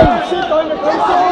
sit down, sit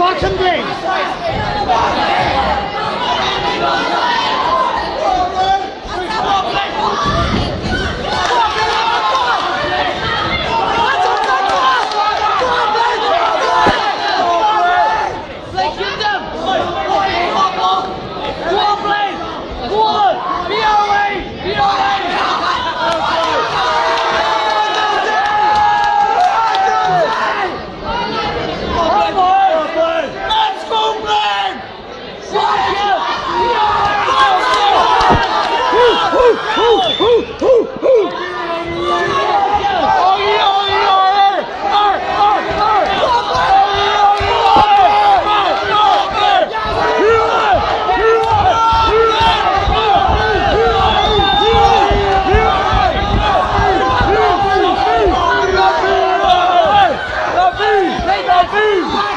boxing game.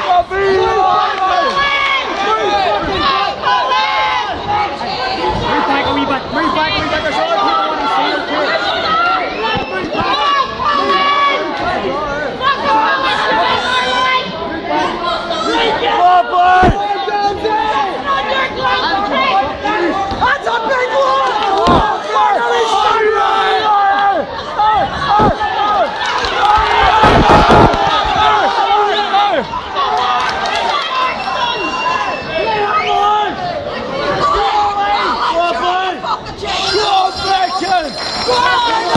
Fuck 向과 적.